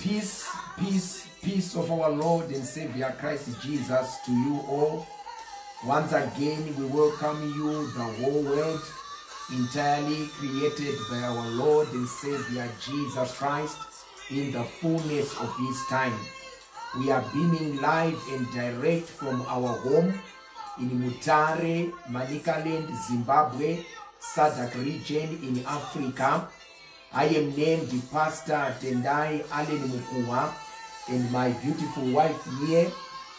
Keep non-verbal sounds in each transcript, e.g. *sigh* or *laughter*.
Peace, peace, peace of our Lord and Savior Christ Jesus to you all. Once again, we welcome you, the whole world, entirely created by our Lord and Savior Jesus Christ in the fullness of His time. We are beaming live and direct from our home in Mutare, Manicaland, Zimbabwe, SADC region in Africa. I am named the Pastor Tendai Allen Mukua and my beautiful wife here,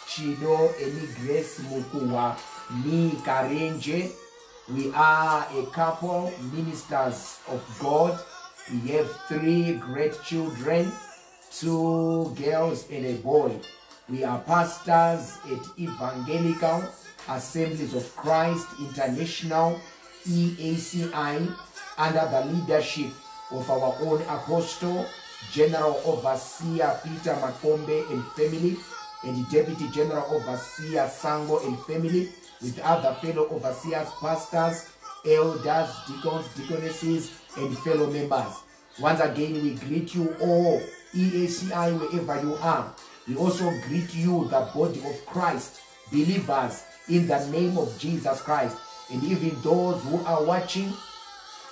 Chido Eni Grace Mukua, me Karenje. We are a couple ministers of God. We have three great children, two girls and a boy. We are pastors at Evangelical Assemblies of Christ International, EACI, under the leadership of our own apostle, General Overseer Peter Makombe and family, and Deputy General Overseer Sango and family, with other fellow overseers, pastors, elders, deacons, deaconesses, and fellow members. Once again, we greet you all, EACI, wherever you are. We also greet you, the body of Christ, believers, in the name of Jesus Christ. And even those who are watching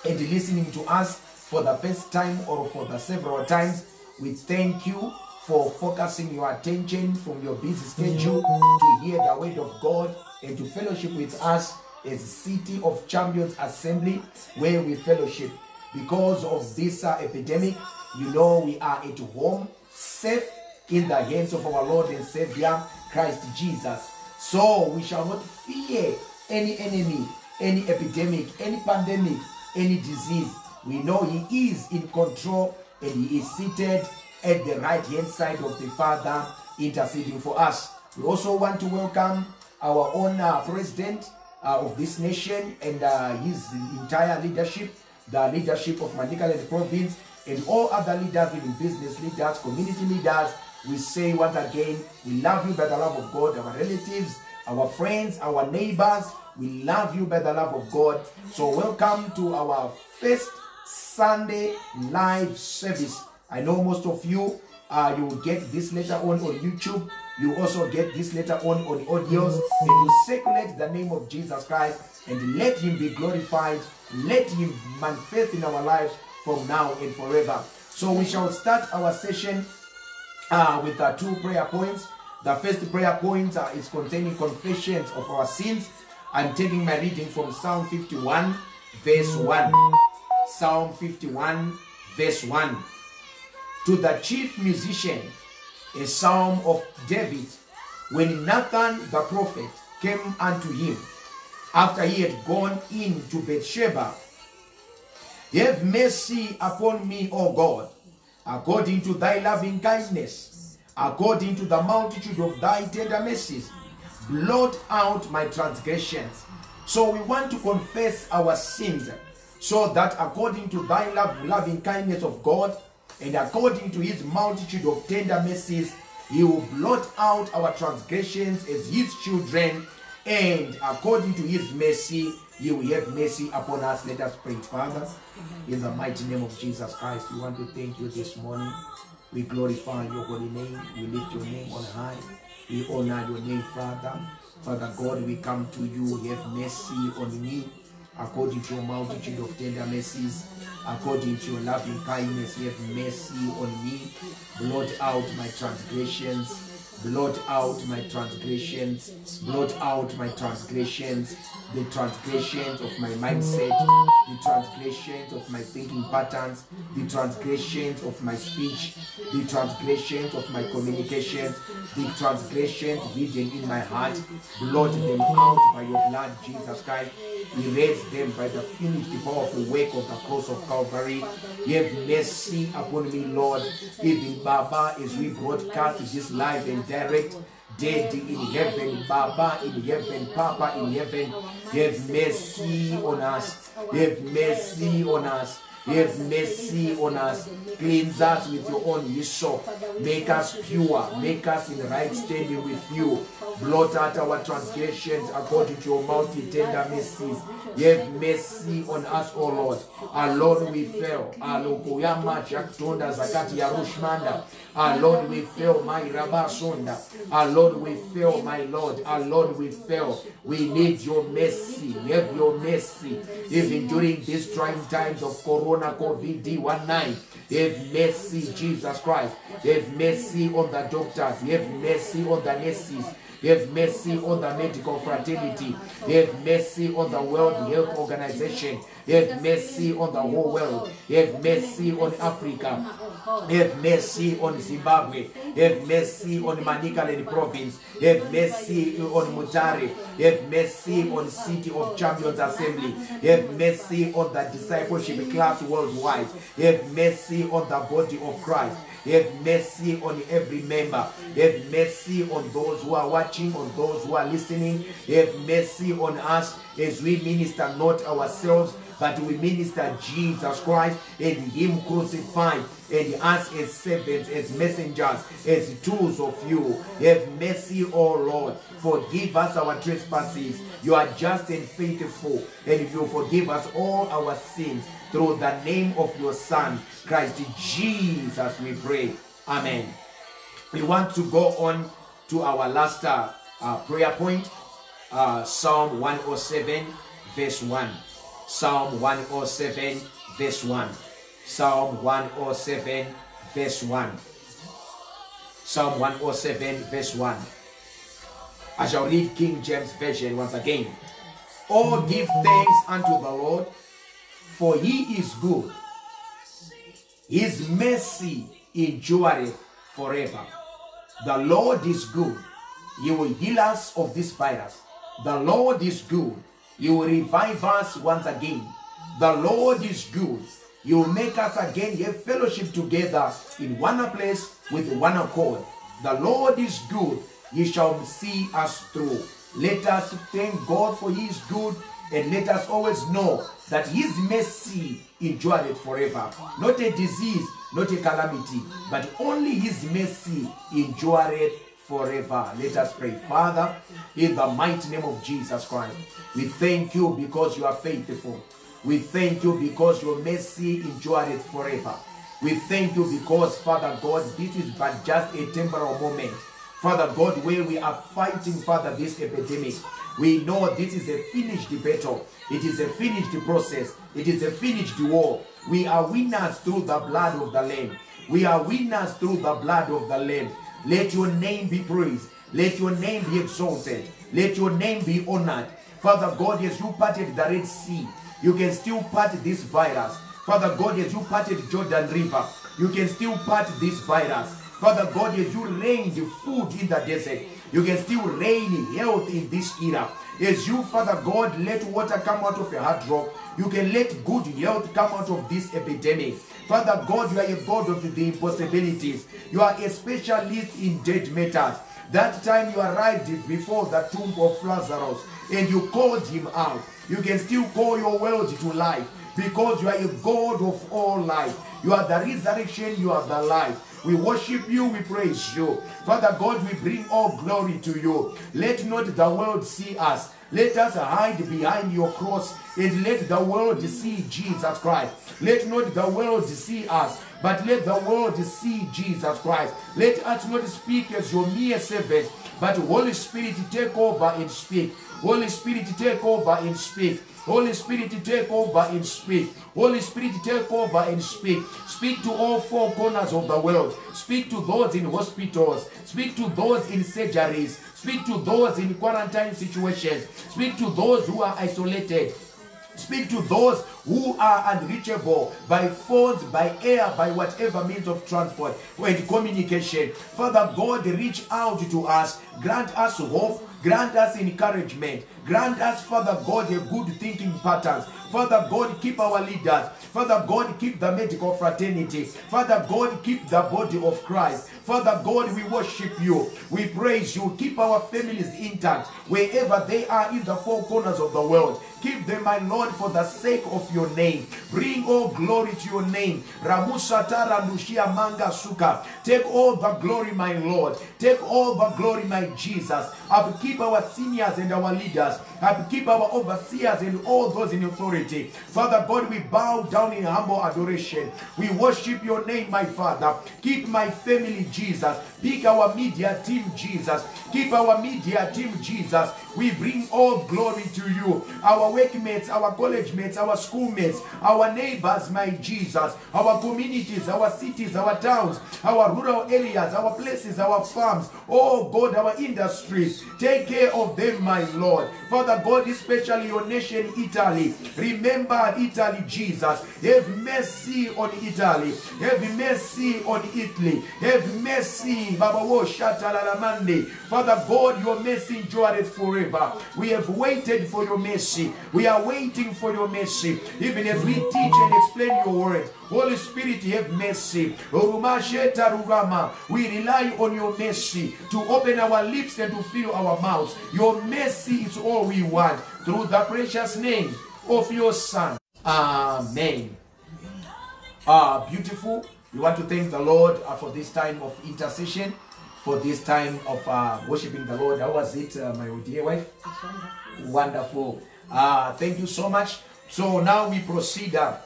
and listening to us for the first time or for the several times, we thank you for focusing your attention from your busy schedule to hear the word of God and to fellowship with us as City of Champions Assembly, where we fellowship. Because of this uh, epidemic, you know we are at home, safe in the hands of our Lord and Savior, Christ Jesus. So we shall not fear any enemy, any epidemic, any pandemic, any disease. We know He is in control and He is seated at the right hand side of the Father, interceding for us. We also want to welcome our own uh, president uh, of this nation and uh, his entire leadership, the leadership of Manicaland province, and all other leaders, even business leaders, community leaders. We say once again, we love you by the love of God, our relatives, our friends, our neighbors. We love you by the love of God. So welcome to our first Sunday live service. I know most of you, uh, you will get this later on on YouTube. You also get this later on on audios. And you circulate the name of Jesus Christ and let him be glorified. Let him manifest in our lives from now and forever. So we shall start our session uh, with uh, two prayer points. The first prayer point uh, is containing confessions of our sins. I'm taking my reading from Psalm 51, verse 1. Psalm 51, verse 1. To the chief musician, a psalm of David, when Nathan the prophet came unto him, after he had gone in to Bathsheba, Have mercy upon me, O God, according to thy loving kindness, according to the multitude of thy tender mercies. Blot out my transgressions. So we want to confess our sins, so that according to thy love, loving kindness of God, and according to his multitude of tender mercies, he will blot out our transgressions as his children, and according to his mercy, he will have mercy upon us. Let us pray, Father, in the mighty name of Jesus Christ. We want to thank you this morning. We glorify your holy name. We lift your name on high. We honor your name, Father. Father God, we come to you. Have mercy on me according to your multitude of tender mercies, according to your loving kindness, you have mercy on me. Blot out my transgressions. Blot out my transgressions. Blot out my transgressions. The transgressions of my mindset. The transgressions of my thinking patterns. The transgressions of my speech. The transgressions of my communications. The transgressions hidden in my heart. Blot them out by your blood, Jesus Christ. Erase them by the finished powerful work of the cross of Calvary. Have mercy upon me, Lord. Even Baba, as we broadcast this live and direct, Daddy in heaven, Baba in heaven, Papa in heaven, have mercy on us. Have mercy on us. Have mercy on us. Cleanse us with your own hyssop. Make us pure. Make us in the right standing with you. Blot out our transgressions according to your mighty tender mercies. Have mercy on us, O Lord. Alone we fail. Zakati ya rushmanda. Lord, we fail, my Rabasunda. Our Lord, we fail, my Lord. Our Lord, we fail. We need your mercy. Have your mercy. Even during these trying times of Corona COVID 19. Have mercy, Jesus Christ. Have mercy on the doctors. Have mercy on the nurses. Have mercy on the medical fraternity. Have mercy on the World Health Organization. Have mercy on the whole world. Have mercy on Africa. Have mercy on Zimbabwe. Have mercy on Manicaland province. Have mercy on Mutare. Have mercy on City of Champions Assembly. Have mercy on the discipleship class worldwide. Have mercy on the body of Christ. Have mercy on every member. Have mercy on those who are watching, on those who are listening. Have mercy on us as we minister not ourselves, but we minister Jesus Christ and Him crucified, and us as servants, as messengers, as tools of you. Have mercy, O Lord. Forgive us our trespasses. You are just and faithful, and you forgive us all our sins through the name of your Son, Christ Jesus, we pray. Amen. We want to go on to our last uh, prayer point, uh, Psalm 107, verse 1. Psalm 107, verse 1. Psalm 107, verse 1. Psalm 107, verse 1. I shall read King James Version once again. Oh, give thanks unto the Lord, for he is good. His mercy endureth forever. The Lord is good. He will heal us of this virus. The Lord is good. He will revive us once again. The Lord is good. He will make us again have fellowship together in one place with one accord. The Lord is good. He shall see us through. Let us thank God for His good and let us always know that His mercy endureth forever. Not a disease, not a calamity, but only His mercy endureth forever. Let us pray. Father, in the mighty name of Jesus Christ, we thank you because you are faithful. We thank you because your mercy endureth forever. We thank you because, Father God, this is but just a temporal moment. Father God, where we are fighting, Father, this epidemic, we know this is a finished battle. It is a finished process. It is a finished war. We are winners through the blood of the Lamb. We are winners through the blood of the Lamb. Let your name be praised. Let your name be exalted. Let your name be honored. Father God, as you parted the Red Sea, you can still part this virus. Father God, as you parted Jordan River, you can still part this virus. Father God, as you rained food in the desert, you can still rain health in this era. As you, Father God, let water come out of a hard rock, you can let good health come out of this epidemic. Father God, you are a God of the impossibilities. You are a specialist in dead matters. That time you arrived before the tomb of Lazarus and you called him out. You can still call your world to life because you are a God of all life. You are the resurrection, you are the life. We worship you, we praise you. Father God, we bring all glory to you. Let not the world see us. Let us hide behind your cross and let the world see Jesus Christ. Let not the world see us, but let the world see Jesus Christ. Let us not speak as your mere servants, but Holy Spirit take over and speak. Holy Spirit take over and speak. Holy Spirit, take over and speak. Holy Spirit, take over and speak. Speak to all four corners of the world. Speak to those in hospitals. Speak to those in surgeries. Speak to those in quarantine situations. Speak to those who are isolated. Speak to those who are unreachable by phones, by air, by whatever means of transport and communication. Father God, reach out to us. Grant us hope. Grant us encouragement. Grant us, Father God, a good thinking patterns. Father God, keep our leaders. Father God, keep the medical fraternity. Father God, keep the body of Christ. Father God, we worship you. We praise you. Keep our families intact wherever they are in the four corners of the world. Keep them, my Lord, for the sake of your name. Bring all glory to your name. Ramusatara Lushia Manga Suka. Take all the glory, my Lord. Take all the glory, my Jesus. Upkeep our seniors and our leaders. Upkeep our overseers and all those in authority. Father God, we bow down in humble adoration. We worship your name, my Father. Keep my family, Jesus. Pick our media team, Jesus. Keep our media team, Jesus. We bring all glory to you. Our workmates, our college mates, our schoolmates, our neighbors, my Jesus. Our communities, our cities, our towns, our rural areas, our places, our farms. Oh God, our industries. Take care of them, my Lord. Father God, especially your nation, Italy. Remember Italy, Jesus. Have mercy on Italy. Have mercy on Italy. Have mercy, Shatalalamande. Father God, your mercy endureth forever. We have waited for your mercy. We are waiting for your mercy. Even as we teach and explain your word. Holy Spirit, you have mercy. We rely on your mercy to open our lips and to fill our mouths. Your mercy is all we want. Through the precious name of your Son. Amen. Ah, beautiful. We want to thank the Lord uh, for this time of intercession, for this time of uh, worshiping the Lord. How was it, uh, my dear wife? Wonderful. Uh, thank you so much. So now we proceed uh,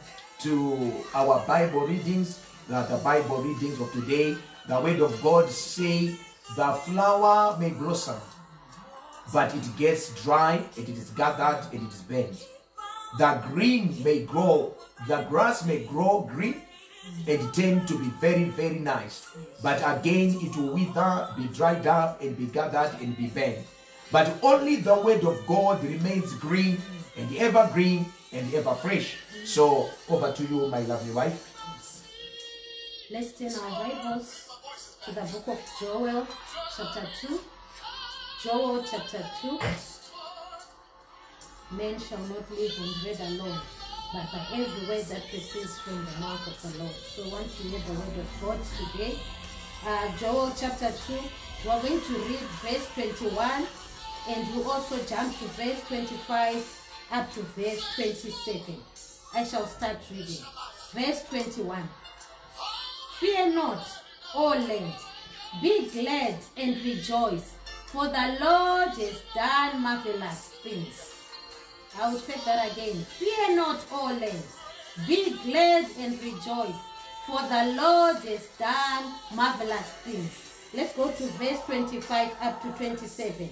to our Bible readings, uh, the Bible readings of today. The word of God say, the flower may blossom, but it gets dry, and it is gathered, and it is bent. The green may grow, the grass may grow green, and tend to be very, very nice. But again, it will wither, be dried up, and be gathered, and be bent. But only the word of God remains green, and ever green, and ever fresh. So, over to you, my lovely wife. Let's turn our Bibles to the book of Joel, chapter 2. Joel, chapter 2. Men shall not live on bread alone, but by every word that proceeds from the mouth of the Lord. So, want to hear the word of God today. Uh, Joel, chapter 2. We're going to read verse 21, and we also jump to verse 25 up to verse 27. I shall start reading. Verse 21. Fear not, O land. Be glad and rejoice, for the Lord has done marvelous things. I will take that again. Fear not, O land. Be glad and rejoice, for the Lord has done marvelous things. Let's go to verse 25 up to 27.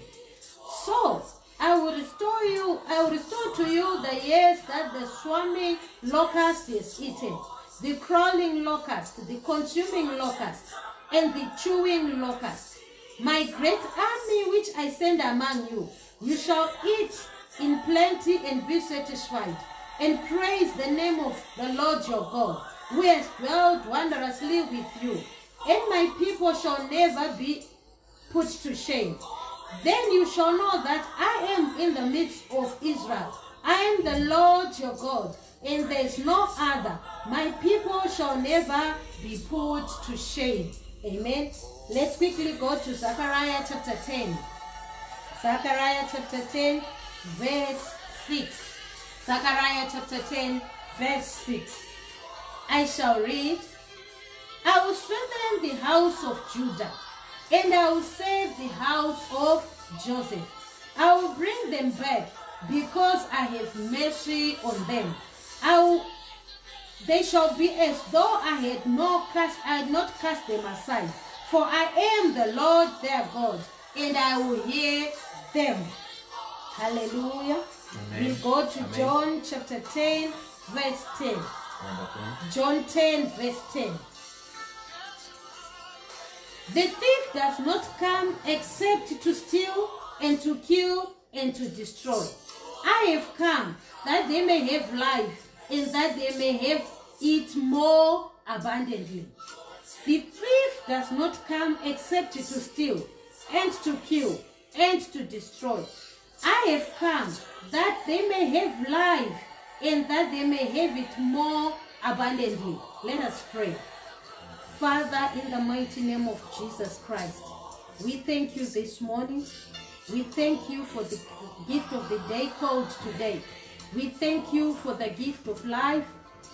So I will restore you, I will restore to you the years that the swarming locust is eaten, the crawling locust, the consuming locust, and the chewing locust. My great army which I send among you, you shall eat in plenty and be satisfied, and praise the name of the Lord your God, who has dwelt wondrously with you. And my people shall never be put to shame. Then you shall know that I am in the midst of Israel. I am the Lord your God, and there is no other. My people shall never be put to shame. Amen. Let's quickly go to Zechariah chapter 10. Zechariah chapter 10, verse 6. Zechariah chapter 10, verse 6. I shall read, I will strengthen the house of Judah, and I will save the house of Joseph. I will bring them back because I have mercy on them. I will, they shall be as though I had no cast, I had not cast them aside. For I am the Lord their God, and I will hear them. Hallelujah. Amen. We go to Amen. John chapter 10, verse 10. Wonderful. John 10, verse 10. The thief does not come except to steal and to kill and to destroy. I have come that they may have life and that they may have it more abundantly. The thief does not come except to steal and to kill and to destroy. I have come that they may have life and that they may have it more abundantly. Let us pray. Father, in the mighty name of Jesus Christ, we thank you this morning. We thank you for the gift of the day called today. We thank you for the gift of life.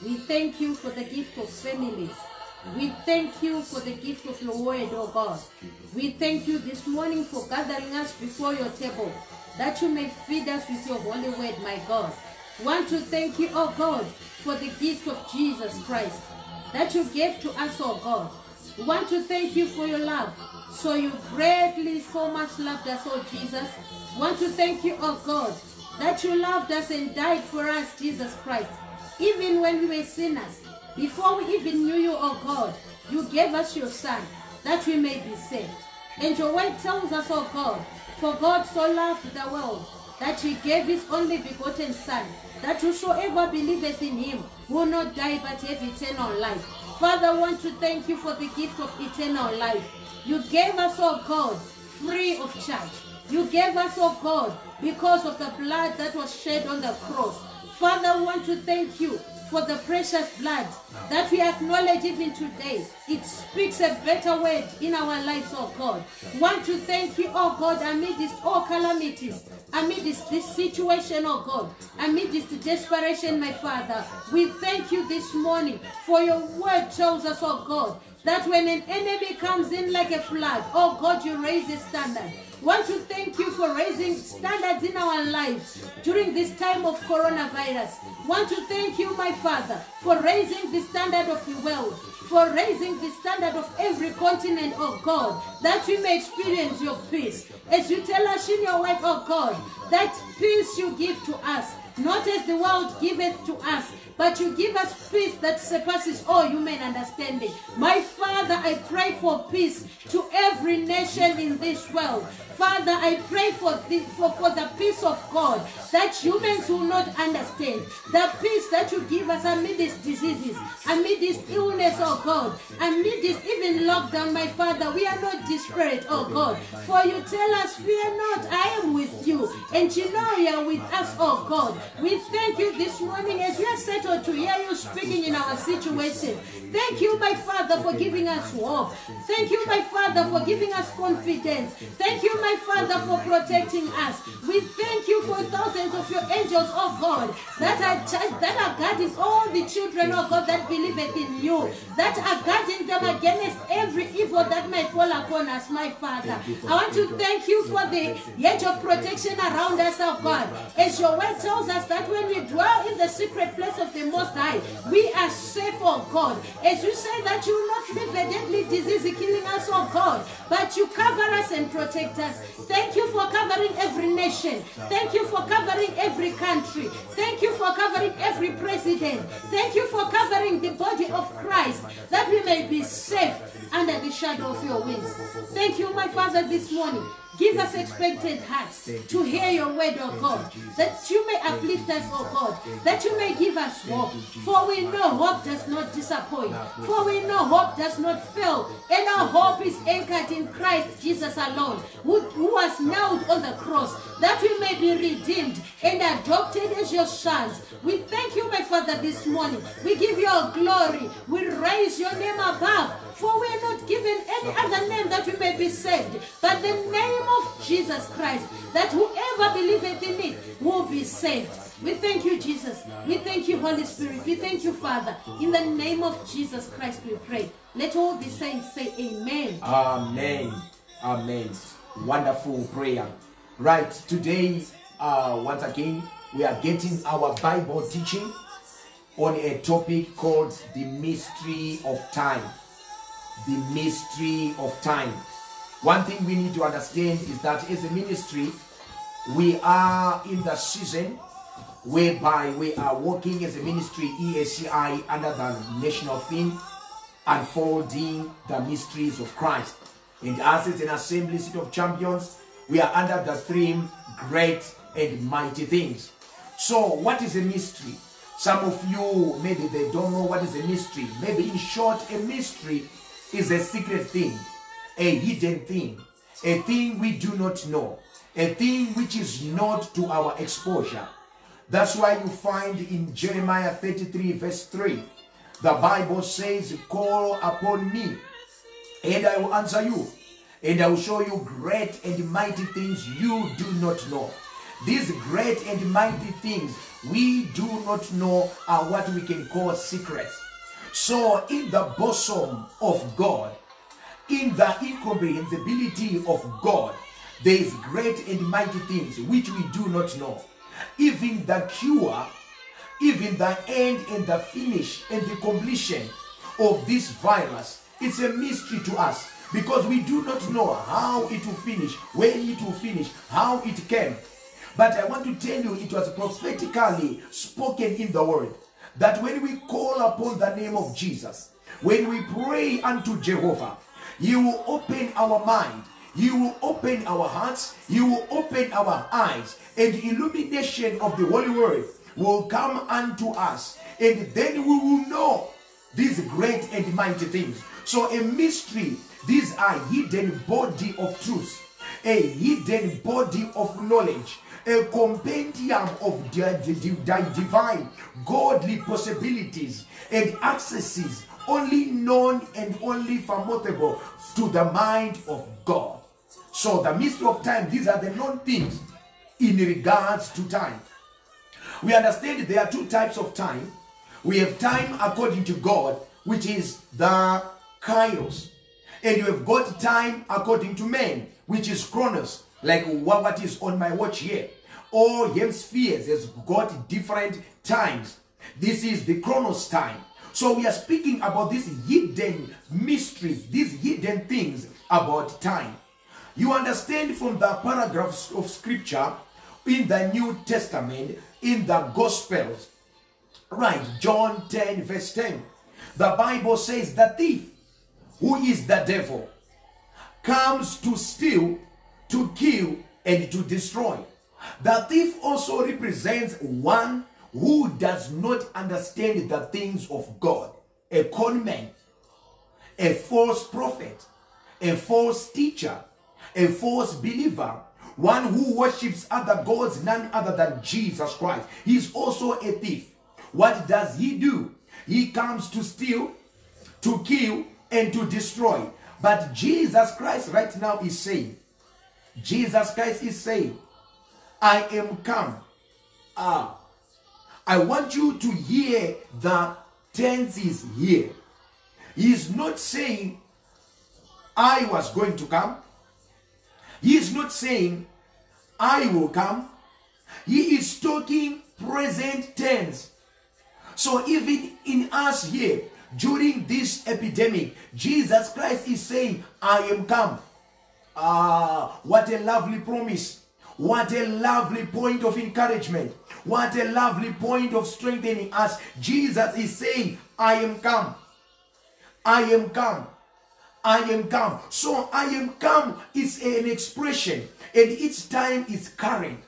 We thank you for the gift of families. We thank you for the gift of your word, oh God. We thank you this morning for gathering us before your table, that you may feed us with your holy word, my God. Want to thank you, oh God, for the gift of Jesus Christ that you gave to us, oh God. We want to thank you for your love. So you greatly, so much loved us, oh Jesus. Want to thank you, oh God, that you loved us and died for us, Jesus Christ. Even when we were sinners, before we even knew you, oh God, you gave us your Son, that we may be saved. And your word tells us, oh God, for God so loved the world, that he gave his only begotten Son, that whosoever believeth in him will not die but have eternal life. Father, I want to thank you for the gift of eternal life. You gave us, oh God, free of charge. You gave us, oh God, because of the blood that was shed on the cross. Father, I want to thank you for the precious blood that we acknowledge even today. It speaks a better word in our lives, oh God. Want to thank you, oh God, amid amidst all calamities, amidst this situation, oh God, amidst desperation, my Father. We thank you this morning for your word tells us, oh God, that when an enemy comes in like a flood, oh God, you raise a standard. Want to thank you for raising standards in our lives during this time of coronavirus. Want to thank you, my Father, for raising the standard of the world, for raising the standard of every continent, oh God, that we may experience your peace. As you tell us in your word, oh God, that peace you give to us, not as the world giveth to us, but you give us peace that surpasses all human understanding. My Father, I pray for peace to every nation in this world. Father, I pray for the, for, for the peace of God that humans will not understand. The peace that you give us amid these diseases, amid this illness, oh God, amid this even lockdown, my Father. We are not desperate, oh God. For you tell us, fear not, I am with you. And you know you are with us, oh God. We thank you this morning as we are settled to hear you speaking in our situation. Thank you, my Father, for giving us hope. Thank you, my Father, for giving us confidence. Thank you, my Father, for protecting us. We thank you for thousands of your angels, oh God, that are that are guarding all the children, oh God, that believeth in you, that are guarding them against every evil that may fall upon us, my Father. I want to thank you for the hedge of protection around us, oh God. As your word tells us that when we dwell in the secret place of the Most High, we are safe, oh God. As you say that you will not leave a deadly disease killing us, oh God, but you cover us and protect us. Thank you for covering every nation. Thank you for covering every country. Thank you for covering every president. Thank you for covering the body of Christ that we may be safe under the shadow of your wings. Thank you, my Father, this morning. Give us expected hearts to hear your word, oh God, that you may uplift us, oh God, that you may give us hope. For we know hope does not disappoint, for we know hope does not fail, and our hope is anchored in Christ Jesus alone, who, who was nailed on the cross, that we may be redeemed and adopted as your sons. We thank you, my Father, this morning. We give you all glory. We raise your name above. For we are not given any other name that we may be saved, but the name Jesus Christ, that whoever believeth in it will be saved. We thank you, Jesus. We thank you, Holy Spirit. We thank you, Father. In the name of Jesus Christ, we pray. Let all the saints say amen. Amen. Amen. Wonderful prayer. Right, today, uh, once again, we are getting our Bible teaching on a topic called the mystery of time. The mystery of time. One thing we need to understand is that as a ministry, we are in the season whereby we are working as a ministry EACI under the national theme unfolding the mysteries of Christ. And us as an assembly City of Champions, we are under the theme great and mighty things. So, what is a mystery? Some of you maybe they don't know what is a mystery. Maybe in short, a mystery is a secret thing, a hidden thing, a thing we do not know, a thing which is not to our exposure. That's why you find in Jeremiah 33, verse 3, the Bible says, Call upon me, and I will answer you, and I will show you great and mighty things you do not know. these great and mighty things we do not know are what we can call secrets. So, in the bosom of God, in the incomprehensibility of God, there is great and mighty things which we do not know. Even the cure, even the end and the finish and the completion of this virus, it's a mystery to us because we do not know how it will finish, when it will finish, how it came. But I want to tell you, it was prophetically spoken in the word that when we call upon the name of Jesus, when we pray unto Jehovah, He will open our mind, He will open our hearts, He will open our eyes, and the illumination of the Holy Word will come unto us, and then we will know these great and mighty things. So, a mystery, these are hidden body of truth, a hidden body of knowledge. A compendium of the, the, the divine godly possibilities and accesses only known and only formidable to the mind of God. So the mystery of time, these are the known things in regards to time. We understand there are two types of time. We have time according to God, which is the kairos. And you have got time according to men, which is chronos, like what is on my watch here all hemispheres has got different times. This is the Chronos time. So we are speaking about these hidden mysteries, these hidden things about time. You understand from the paragraphs of scripture in the New Testament, in the Gospels, right? John 10, verse 10. The Bible says the thief, who is the devil, comes to steal, to kill, and to destroy. The thief also represents one who does not understand the things of God, a con man, a false prophet, a false teacher, a false believer, one who worships other gods, none other than Jesus Christ. He's also a thief. What does he do? He comes to steal, to kill, and to destroy. But Jesus Christ right now is saying, Jesus Christ is saying, I am come. Ah, I want you to hear the tenses here. He is not saying, I was going to come. He is not saying, I will come. He is talking present tense. So even in us here, during this epidemic, Jesus Christ is saying, I am come. Ah, what a lovely promise. What a lovely point of encouragement. What a lovely point of strengthening us. Jesus is saying, I am come. I am come. I am come. So I am come is an expression and each time is current.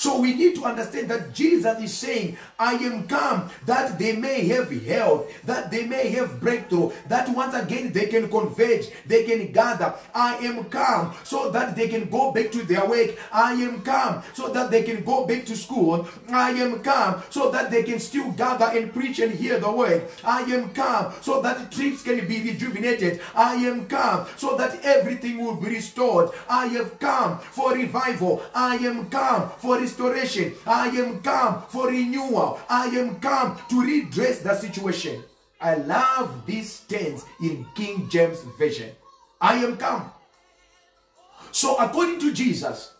So we need to understand that Jesus is saying, I am come that they may have health, that they may have breakthrough, that once again they can converge, they can gather. I am come so that they can go back to their work. I am come so that they can go back to school. I am come so that they can still gather and preach and hear the word. I am come so that trips can be rejuvenated. I am come so that everything will be restored. I have come for revival. I am come for restoration. I am come for renewal. I am come to redress the situation. I love this tense in King James Version. I am come. So according to Jesus,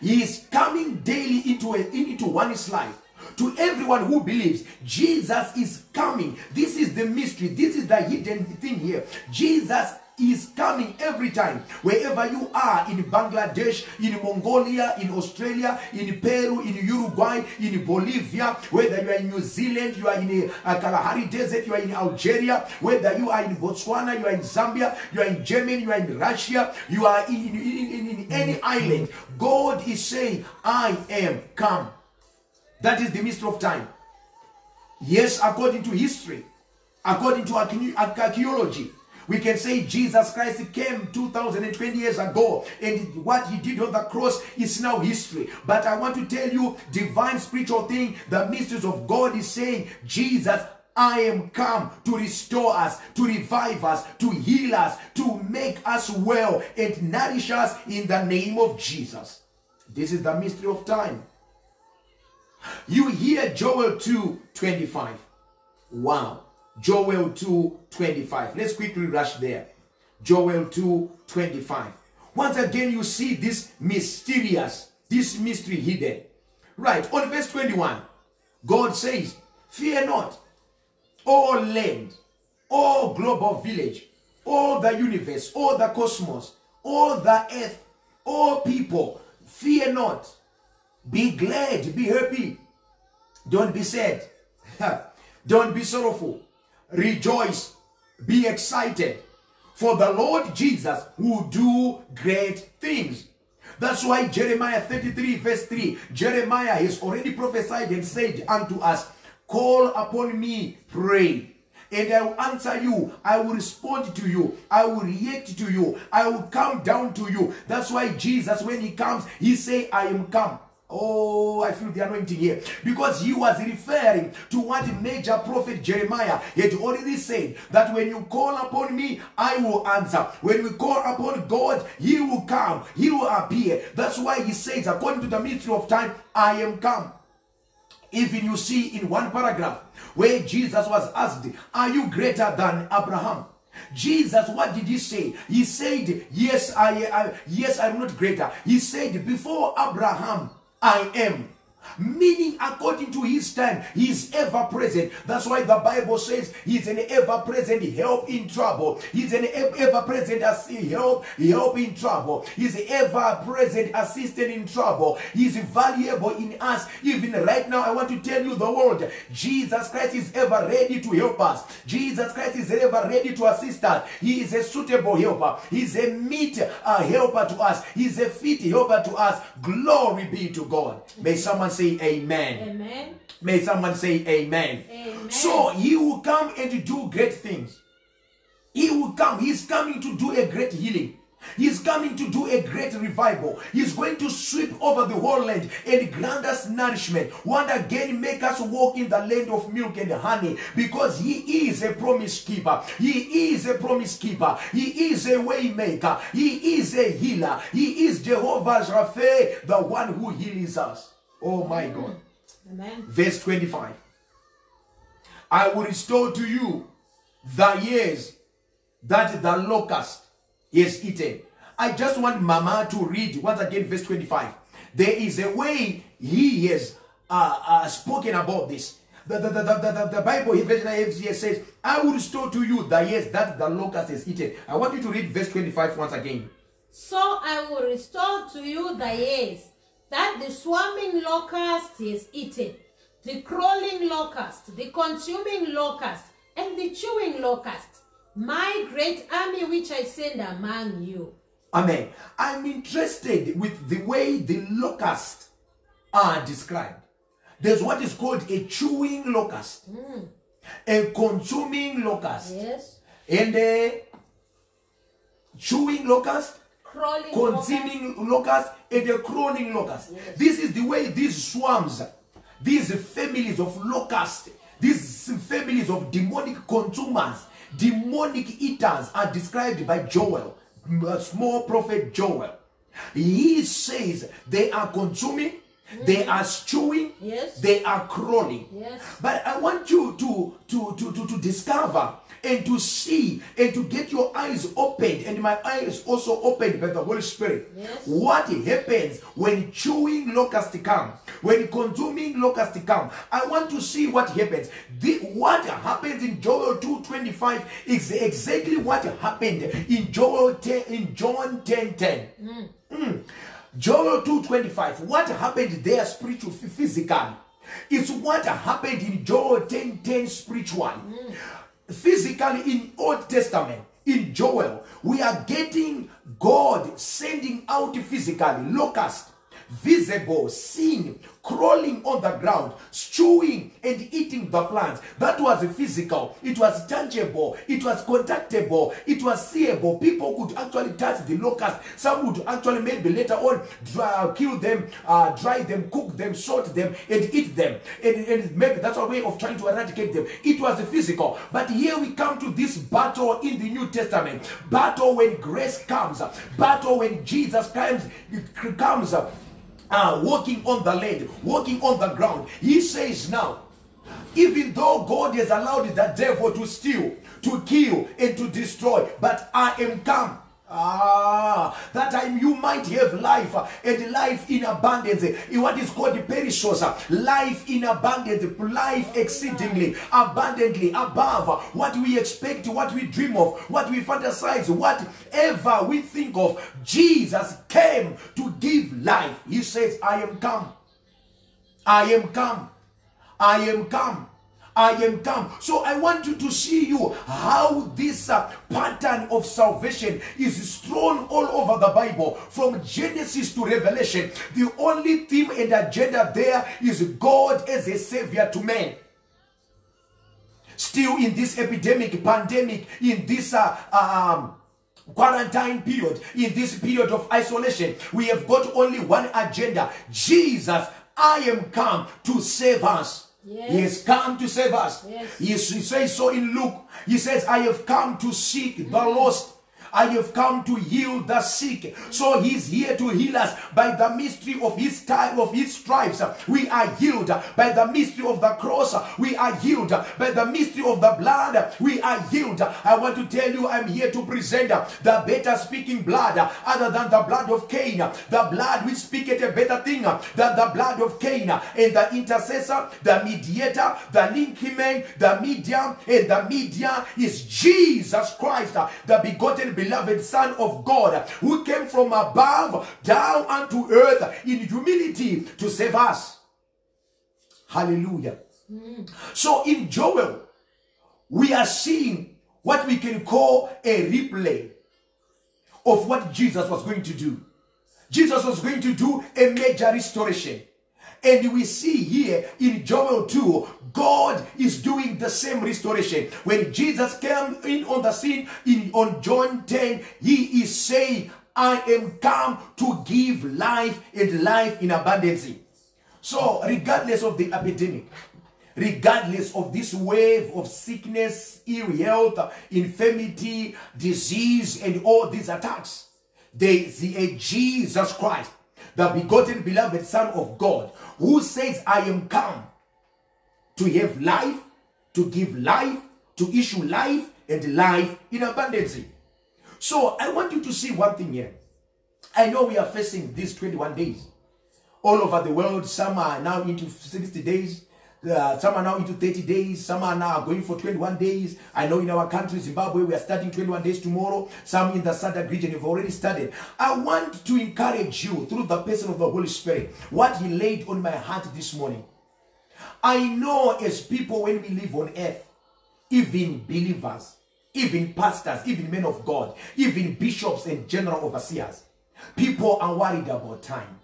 he is coming daily into, a, into one's life. To everyone who believes, Jesus is coming. This is the mystery. This is the hidden thing here. Jesus is coming every time. Wherever you are in Bangladesh, in Mongolia, in Australia, in Peru, in Uruguay, in Bolivia, whether you are in New Zealand, you are in the uh, Kalahari Desert, you are in Algeria, whether you are in Botswana, you are in Zambia, you are in Germany, you are in Russia, you are in, in, in, in any island. God is saying, I am come. That is the mystery of time. Yes, according to history, according to archaeology, we can say Jesus Christ came 2020 years ago and what he did on the cross is now history. But I want to tell you, divine spiritual thing, the mysteries of God is saying, Jesus I am come to restore us, to revive us, to heal us, to make us well and nourish us in the name of Jesus. This is the mystery of time. You hear Joel 2 25. Wow. Joel 2 25. Let's quickly rush there. Joel 2 25. Once again, you see this mysterious, this mystery hidden. Right, on verse 21, God says, Fear not, all land, all global village, all the universe, all the cosmos, all the earth, all people, fear not. Be glad, be happy. Don't be sad. *laughs* Don't be sorrowful. Rejoice. Be excited. For the Lord Jesus will do great things. That's why Jeremiah 33 verse 3, Jeremiah has already prophesied and said unto us, Call upon me, pray, and I will answer you. I will respond to you. I will react to you. I will come down to you. That's why Jesus, when he comes, he say, I am come. Oh, I feel the anointing here. Because he was referring to what major prophet Jeremiah had already said that when you call upon me, I will answer. When we call upon God, he will come, he will appear. That's why he says, according to the mystery of time, I am come. Even you see in one paragraph where Jesus was asked, Are you greater than Abraham? Jesus, what did he say? He said, Yes, I, I yes, I'm not greater. He said, Before Abraham, I am. Meaning, according to his time, he is ever present. That's why the Bible says he's an ever present help in trouble. He's an ever present help, help in trouble. He's ever present assistant in trouble. He's valuable in us. Even right now, I want to tell you the world Jesus Christ is ever ready to help us. Jesus Christ is ever ready to assist us. He is a suitable helper. He's a meet uh, helper to us. He's a fit helper to us. Glory be to God. May someone say amen. Amen. May someone say amen. Amen. So he will come and do great things. He will come. He's coming to do a great healing. He's coming to do a great revival. He's going to sweep over the whole land and grant us nourishment. One again, make us walk in the land of milk and honey because He is a promise keeper. He is a promise keeper. He is a way maker. He is a healer. He is Jehovah Rapha, the one who heals us. Oh my God. Amen. Verse 25. I will restore to you the years that the locust is eaten. I just want Mama to read once again verse 25. There is a way he has uh, uh, spoken about this. The, the, the, the, the, the Bible, IFCS says, I will restore to you the years that the locust is eaten. I want you to read verse 25 once again. So I will restore to you the years that the swarming locust is eaten, the crawling locust, the consuming locust, and the chewing locust, my great army which I send among you. Amen. I'm interested with the way the locusts are described. There's what is called a chewing locust, hmm. a consuming locust, Yes. and a chewing locust, Crawling consuming locust, and a crawling locust. Yes. This is the way these swarms, these families of locusts, these families of demonic consumers, demonic eaters are described by Joel, small prophet Joel. He says they are consuming, they mm. are chewing, Yes. they are crawling. Yes. But I want you to, to, to, to, to discover and to see and to get your eyes opened and my eyes also opened by the Holy Spirit. Yes. What happens when chewing locusts come? When consuming locusts come? I want to see what happens. The, what happens in Joel 2.25 is exactly what happened in Joel 10, in John 10 10. Mm. Joel 2.25. What happened there spiritual physical? It's what happened in Joel 10 10 spiritual. Physically in Old Testament, in Joel, we are getting God sending out physically locust, visible, seen, crawling on the ground, chewing and eating the plants. That was physical. It was tangible. It was contactable. It was seeable. People could actually touch the locust. Some would actually maybe later on dry, kill them, uh, dry them, cook them, salt them, and eat them. And, and maybe that's a way of trying to eradicate them. It was physical. But here we come to this battle in the New Testament. Battle when grace comes. Battle when Jesus comes. comes uh, walking on the land, walking on the ground. He says now, even though God has allowed the devil to steal, to kill, and to destroy, but I am come. Ah, that time you might have life and life in abundance. In what is called uh, life in abundance, life exceedingly, abundantly, above what we expect, what we dream of, what we fantasize, whatever we think of. Jesus came to give life. He says, I am come. I am come. I am come. I am come. So I want you to see you how this uh, pattern of salvation is strewn all over the Bible from Genesis to Revelation. The only theme and agenda there is God as a savior to men. Still in this epidemic, pandemic, in this uh, um, quarantine period, in this period of isolation, we have got only one agenda. Jesus, I am come to save us. Yes. He has come to save us. Yes. He, he says so in Luke. He says, I have come to seek the lost. I have come to heal the sick. So he's here to heal us by the mystery of his time of his stripes. We are healed by the mystery of the cross. We are healed by the mystery of the blood. We are healed. I want to tell you, I'm here to present the better speaking blood other than the blood of Cain. The blood which speaketh a better thing than the blood of Cain. And the intercessor, the mediator, the linking man, the medium, and the media is Jesus Christ, the begotten beloved Son of God, who came from above down unto earth in humility to save us. Hallelujah. So in Joel, we are seeing what we can call a replay of what Jesus was going to do. Jesus was going to do a major restoration. And we see here in Joel 2, God is doing the same restoration. When Jesus came in on the scene in on John 10, he is saying, I am come to give life and life in abundance. So, regardless of the epidemic, regardless of this wave of sickness, ill health, infirmity, disease, and all these attacks, there is a Jesus Christ, the begotten beloved Son of God, who says, I am come to have life, to give life, to issue life, and life in abundance. So I want you to see one thing here. I know we are facing these 21 days. All over the world, some are now into 60 days. Uh, some are now into 30 days. Some are now going for 21 days. I know in our country, Zimbabwe, we are starting 21 days tomorrow. Some in the SADC region have already started. I want to encourage you through the person of the Holy Spirit, what he laid on my heart this morning. I know as people when we live on earth, even believers, even pastors, even men of God, even bishops and general overseers, people are worried about time.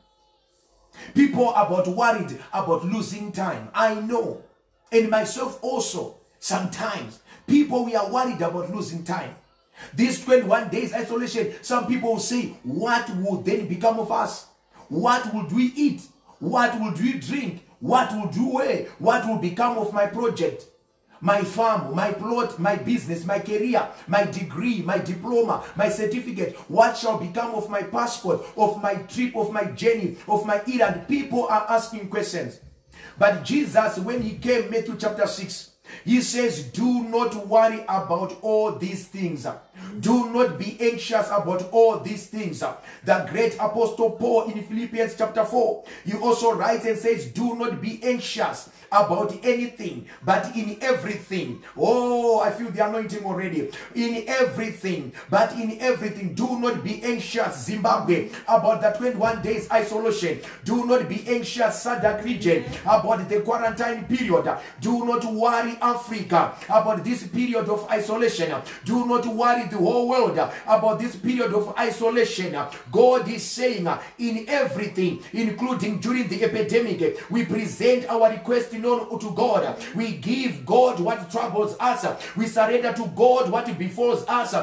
People about worried about losing time. I know. And myself also, sometimes, people we are worried about losing time. These 21 days isolation, some people will say, what would then become of us? What would we eat? What would we drink? What would we wear? What will become of my project? My farm, my plot, my business, my career, my degree, my diploma, my certificate. What shall become of my passport, of my trip, of my journey, of my errand? People are asking questions. But Jesus, when he came, Matthew chapter 6, he says, Do not worry about all these things. Do not be anxious about all these things. The great apostle Paul in Philippians chapter 4, he also writes and says, Do not be anxious about anything, but in everything. Oh, I feel the anointing already. In everything, but in everything, do not be anxious, Zimbabwe, about the 21 days isolation. Do not be anxious, SADC region, about the quarantine period. Do not worry, Africa, about this period of isolation. Do not worry the whole world about this period of isolation. God is saying in everything, including during the epidemic, we present our request known to God. We give God what troubles us. We surrender to God what befalls us.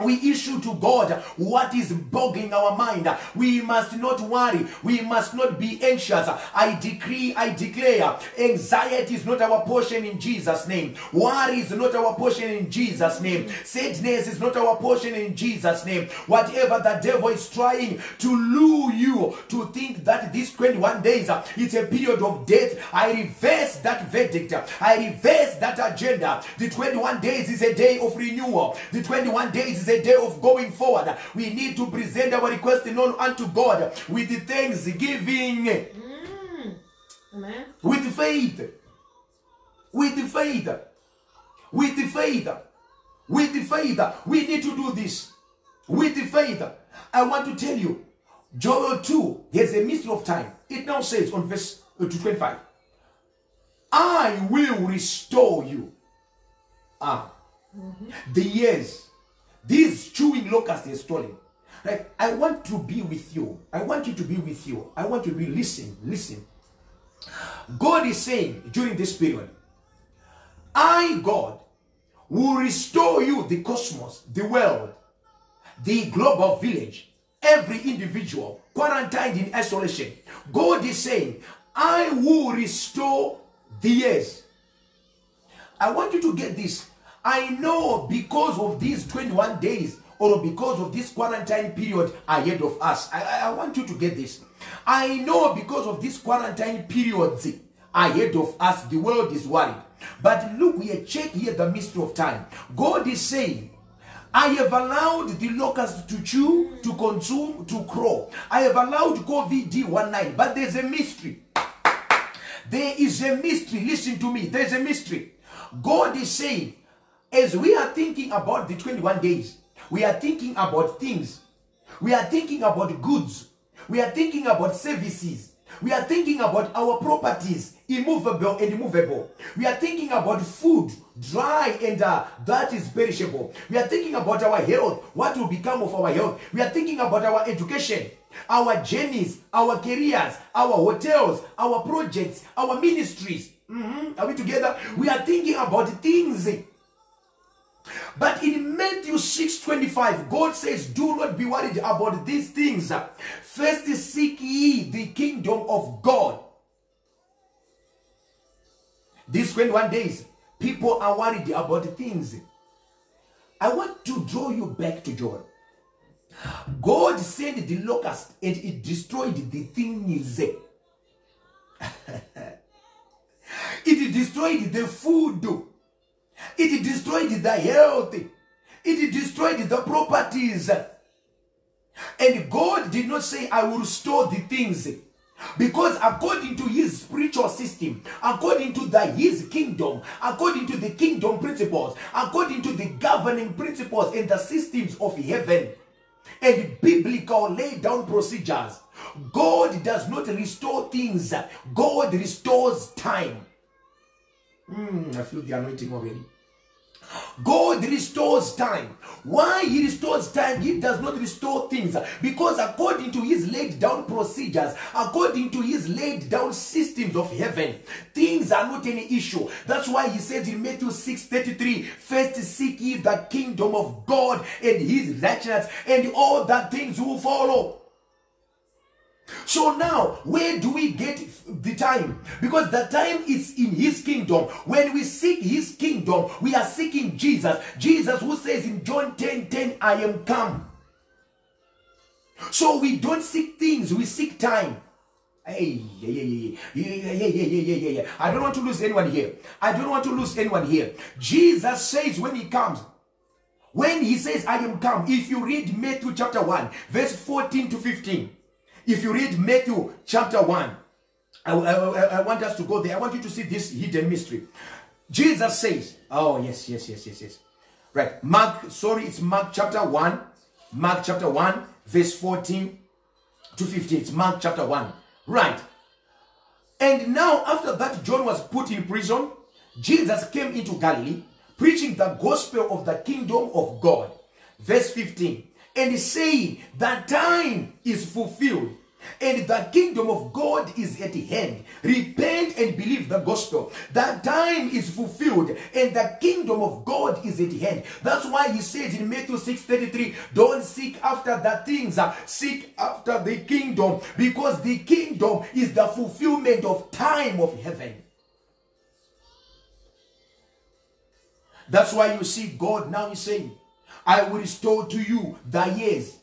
We issue to God what is boggling our mind. We must not worry. We must not be anxious. I decree, I declare, anxiety is not our portion in Jesus' name. Worry is not our portion in Jesus' name. Sadness is not our portion in Jesus' name. Whatever the devil is trying to lure you to think that this 21 days it's a period of death, I reverse that verdict. I reverse that agenda. The 21 days is a day of renewal. The 21 days is a day of going forward. We need to present our request known unto God with the thanksgiving, Amen. with faith, with the faith, with the faith, with the faith. We need to do this with the faith. I want to tell you, Joel 2, there's a mystery of time. It now says on verse uh, 25, I will restore you. Ah, the years these chewing locusts are stolen. Like, I want to be with you. I want you to be with you. I want you to be listen, listen. God is saying during this period, I, God, will restore you the cosmos, the world, the global village, every individual quarantined in isolation. God is saying, I will restore the years. I want you to get this. I know because of these 21 days or because of this quarantine period ahead of us. I, I- want you to get this. I know because of this quarantine periods ahead of us, the world is worried. But look, we check here the mystery of time. God is saying, I have allowed the locusts to chew, to consume, to crawl. I have allowed COVID 19, but there's a mystery. There is a mystery. Listen to me. There's a mystery. God is saying, as we are thinking about the 21 days, we are thinking about things. We are thinking about goods. We are thinking about services. We are thinking about our properties, immovable and immovable. We are thinking about food, dry and uh, that is perishable. We are thinking about our health, what will become of our health. We are thinking about our education, our journeys, our careers, our hotels, our projects, our ministries. Mhm. Are we together? We are thinking about things. But in Matthew 6 25, God says, Do not be worried about these things. First seek ye the kingdom of God. These 21 days, people are worried about things. I want to draw you back to John. God sent the locust and it destroyed the things. *laughs* it destroyed the food. It destroyed the health. It destroyed the properties. And God did not say, I will restore the things. Because according to his spiritual system, according to the his kingdom, according to the kingdom principles, according to the governing principles and the systems of heaven and biblical laid down procedures, God does not restore things, God restores time. Mm, I feel the anointing already. God restores time. Why he restores time, he does not restore things. Because according to his laid down procedures, according to his laid down systems of heaven, things are not any issue. That's why he says in Matthew 6 33, first seek ye the kingdom of God and his righteousness, and all the things will follow. So now, where do we get the time? Because the time is in his kingdom. When we seek his kingdom, we are seeking Jesus. Jesus who says in John 10 10, I am come. So we don't seek things, we seek time. Hey, yeah, yeah, yeah, yeah, yeah, yeah, yeah, yeah, yeah. I don't want to lose anyone here. I don't want to lose anyone here. Jesus says when he comes, when he says, I am come, if you read Matthew chapter 1, verse 14 to 15, if you read Matthew chapter 1, I, I, I, want us to go there. I want you to see this hidden mystery. Jesus says, Oh, yes, yes, yes, yes, yes. Right. Mark, sorry, it's Mark chapter 1. Mark chapter 1, verse 14 to 15. It's Mark chapter 1. Right. And now, after that, John was put in prison. Jesus came into Galilee, preaching the gospel of the kingdom of God. Verse 15. And saying, That time is fulfilled, and the kingdom of God is at hand. Repent and believe the gospel. That time is fulfilled and the kingdom of God is at hand. That's why he says in Matthew 6:33, don't seek after the things, uh, seek after the kingdom because the kingdom is the fulfillment of time of heaven. That's why you see God now is saying, I will restore to you the years.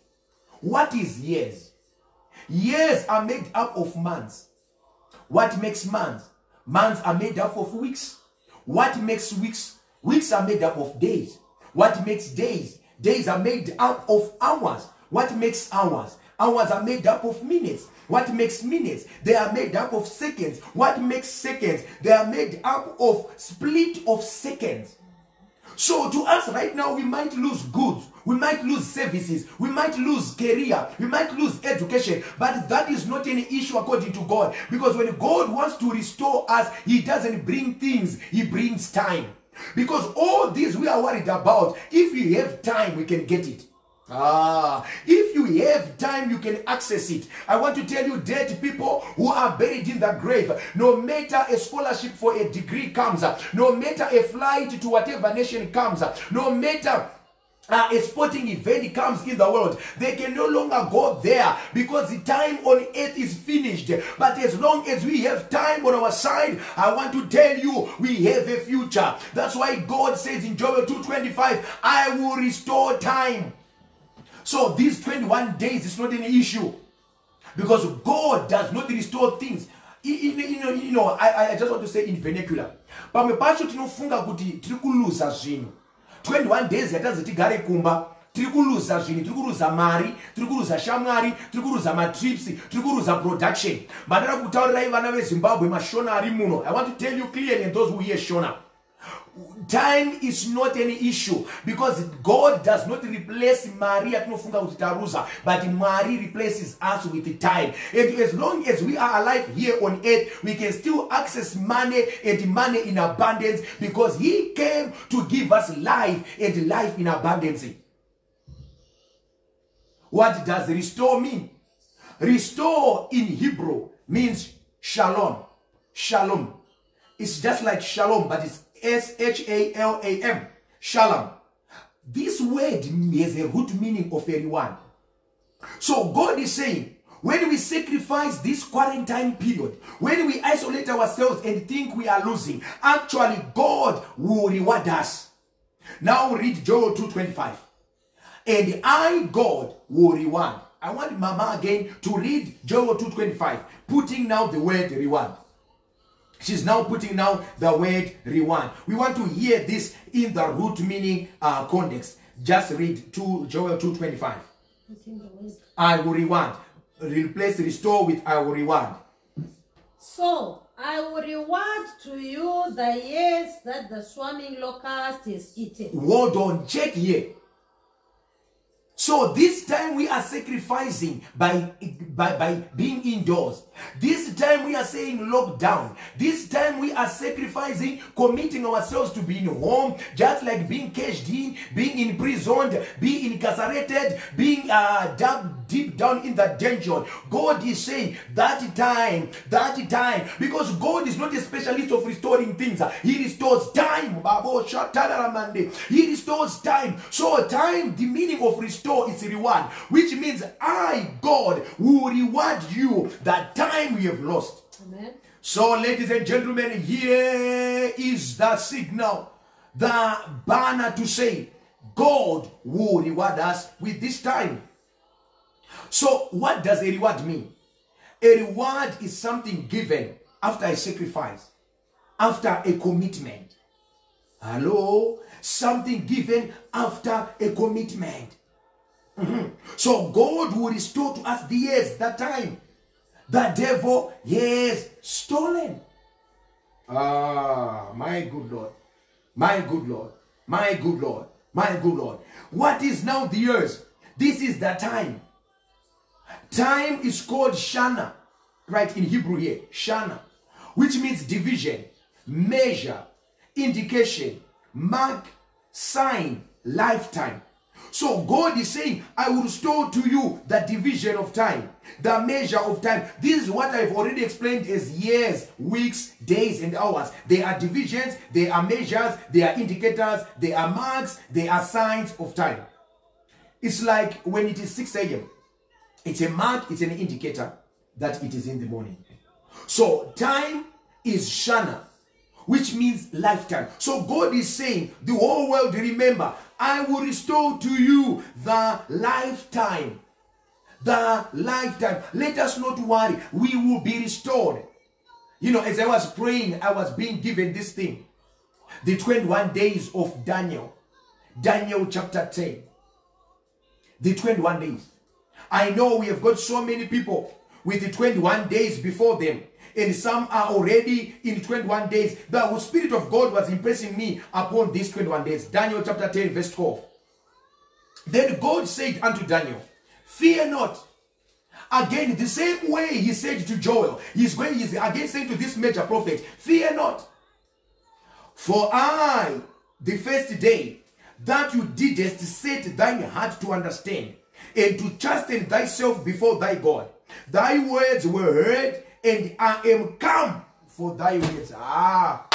What is years? Years are made up of months. What makes months? Months are made up of weeks. What makes weeks? Weeks are made up of days. What makes days? Days are made up of hours. What makes hours? Hours are made up of minutes. What makes minutes? They are made up of seconds. What makes seconds? They are made up of split of seconds. So to us right now, we might lose goods, we might lose services, we might lose career, we might lose education, but that is not an issue according to God. Because when God wants to restore us, He doesn't bring things, He brings time. Because all these we are worried about, if we have time, we can get it. Ah, if you have time, you can access it. I want to tell you, dead people who are buried in the grave, no matter a scholarship for a degree comes, no matter a flight to whatever nation comes, no matter uh, a sporting event comes in the world, they can no longer go there because the time on earth is finished. But as long as we have time on our side, I want to tell you we have a future. That's why God says in Joel 2:25, I will restore time. So these 21 days is not an issue. Because God does not restore things. You, know, you know I, I just want to say in vernacular. pamwe pacho tinofunga kuti tiri kuluza zvinhu. 21 days yatazi tigare kumba. Tiri kuluza zvinhu tiri kuruza mari tiri kuruza shamwari tiri kuruza matrips tiri kuruza production. Mandada kutaurirai vana vezimbabwe mashona ari muno. I want to tell you clearly and those who hear shona time is not an issue because god does not replace mari yatinofunga kuti taruza but mwari replaces us with time. And as long as we are alive here on earth we can still access money and money in abundance because he came to give us life and life in abundance. What does restore mean? Restore in hebrew means shalom. Shalom. It's just like shalom but it's S-H-A-L-A-M. Shalom. This word has a root meaning of a reward. So God is saying, when we sacrifice this quarantine period, when we isolate ourselves and think we are losing, actually God will reward us. Now read Joel 2.25. And I, God, will reward. I want Mama again to read Joel 2.25, putting now the word reward. She's now putting now the word reward. We want to hear this in the root meaning uh, context. Just read 2 Joel 2.25. I will reward. Replace restore with I will reward. So I will reward to you the years that the swarming locust is eating. Hold on, check here. So this time we are sacrificing by, by, by being indoors. This time we are saying lockdown. This time we are sacrificing, committing ourselves to being home, just like being caged in, being imprisoned, being incarcerated, being uh, dug deep down in that dungeon. God is saying that time, that time, because God is not a specialist of restoring things. He restores time. He restores time. So time, the meaning of restore is reward, which means I, God, will reward you that time we have lost. Amen. So, ladies and gentlemen, here is the signal, the banner to say, God will reward us with this time. So, what does a reward mean? A reward is something given after a sacrifice, after a commitment. Hello? Something given after a commitment. Mhm. So, God will restore to us the years, that time the devil has stolen. Ah, my good Lord, my good Lord, my good Lord, my good Lord. What is now the years? This is the time. Time is called Shana, right in Hebrew here, Shana, which means division, measure, indication, mark, sign, lifetime. So God is saying, I will restore to you the division of time, the measure of time. This is what I've already explained as years, weeks, days, and hours. They are divisions, they are measures, they are indicators, they are marks, they are signs of time. It's like when it is 6 a.m. It's a mark, it's an indicator that it is in the morning. So time is Shana, which means lifetime. So God is saying, the whole world remember, I will restore to you the lifetime. The lifetime. Let us not worry. We will be restored. You know, as I was praying, I was being given this thing. The 21 days of Daniel. Daniel chapter 10. The 21 days. I know we have got so many people with the 21 days before them and some are already in 21 days. The Spirit of God was impressing me upon these 21 days. Daniel chapter 10, verse 12. Then God said unto Daniel, Fear not. Again, the same way he said to Joel, he's going, he's again saying to this major prophet, Fear not. For I, the first day that you didst set thine heart to understand and to chasten thyself before thy God, thy words were heard and I am come for thy words. Ah,